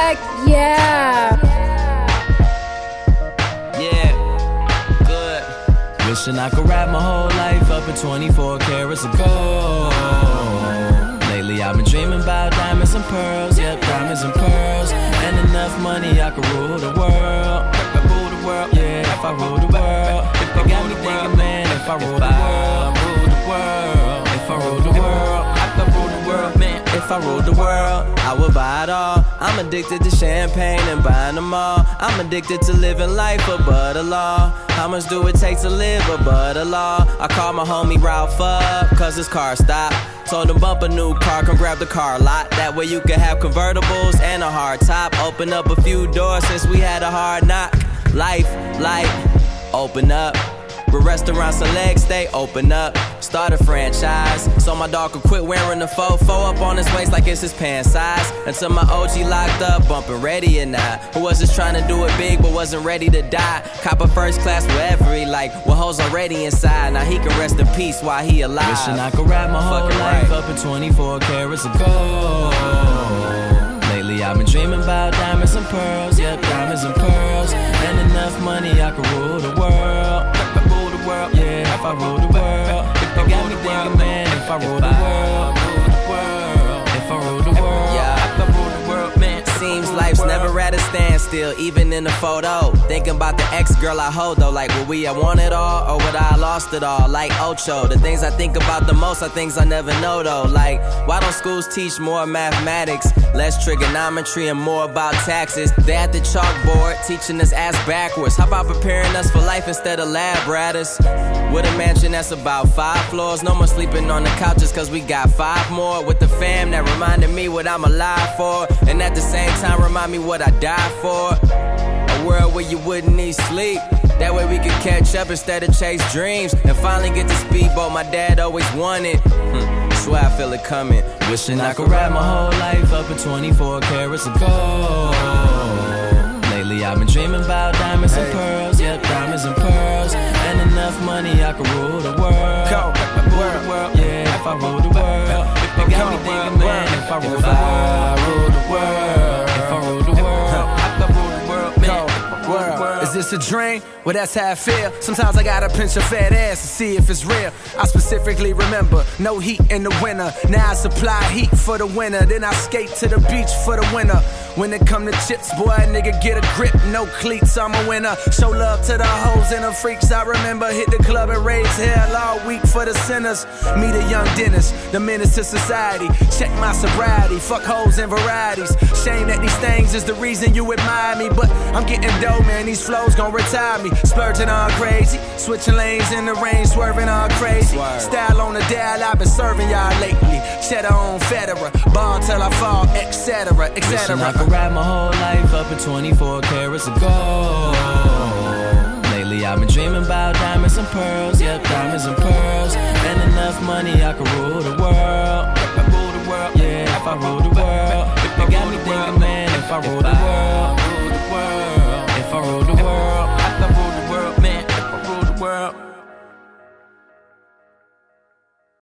Heck yeah. Yeah, good. Wishing I could wrap my whole life up in 24 carats of gold. Lately I've been dreaming about diamonds and pearls, yep, diamonds and pearls. And enough money I could rule the world. Rule the world, yeah, if I rule the world. If I ruled the world, I would buy it all. I'm addicted to champagne and buying them all. I'm addicted to living life above the law. How much do it take to live above the law? I called my homie Ralph up, cause his car stopped. Told him bump a new car, come grab the car lot. That way you can have convertibles and a hard top. Open up a few doors since we had a hard knock. Life, light, open up. With restaurants and they open up. Start a franchise. So my dog could quit wearing the fofo up on his waist like it's his pants size. Until my OG locked up, bumping ready or not. Who was just trying to do it big but wasn't ready to die. Cop a first class wherever he like. Well, hoes already inside. Now he can rest in peace while he alive. Wishing I could wrap my whole life right. up in 24 carats of gold. Lately I've been dreaming about diamonds and pearls. I rule the world, standstill, even in the photo. Thinking about the ex girl I hold though, like would we have won it all or would I lost it all? Like Ocho, the things I think about the most are things I never know though. Like why don't schools teach more mathematics, less trigonometry, and more about taxes? They at the chalkboard teaching us ass backwards. How about preparing us for life instead of lab ratters? With a mansion that's about five floors, no more sleeping on the couches cause we got five more. With the fam that reminded me what I'm alive for, and at the same time remind me what I died for. A world where you wouldn't need sleep. That way we could catch up instead of chase dreams. And finally get the speedboat my dad always wanted. Hmm, swear I feel it coming. Wishing I could ride my whole life up in 24 carats of gold. This a dream? Well, that's how I feel. Sometimes I gotta pinch a fat ass to see if it's real. I specifically remember no heat in the winter. Now I supply heat for the winter. Then I skate to the beach for the winter. When it come to chips, boy, nigga get a grip, no cleats, I'm a winner. Show love to the hoes and the freaks. I remember hit the club and raise hell all week for the sinners. Meet a young Dennis, the menace to society. Check my sobriety, fuck hoes and varieties. Shame that these things is the reason you admire me, but I'm getting dough, man. These flows gon' retire me. Splurging all crazy, switching lanes in the rain, swerving all crazy. Style on the dial, I've been serving y'all lately. Cheddar on Federer, ball till I fall, etc., etc could ride my whole life up in 24 carats of gold. Lately I've been dreaming about diamonds and pearls, yep, diamonds and pearls. And enough money I could rule the world. If I rule the world, yeah, if I rule the world. It got me thinking, man, if I rule the world.